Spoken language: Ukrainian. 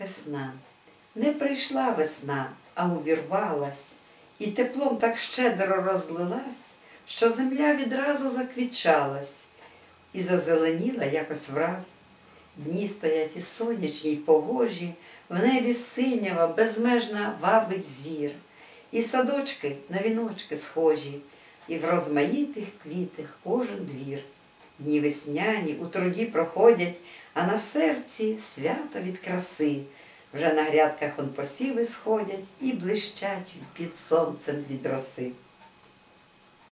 Весна. Не прийшла весна, а увірвалась, і теплом так щедро розлилась, що земля відразу заквітчалась і зазеленіла якось враз. Дні стоять і сонячні, й погожі, в небі синява, безмежна вабить зір, і садочки на віночки схожі, і в розмаїтих квітах кожен двір. Дні весняні у труді проходять, а на серці свято від краси. Вже на грядках он посіви сходять і блищать під сонцем від роси.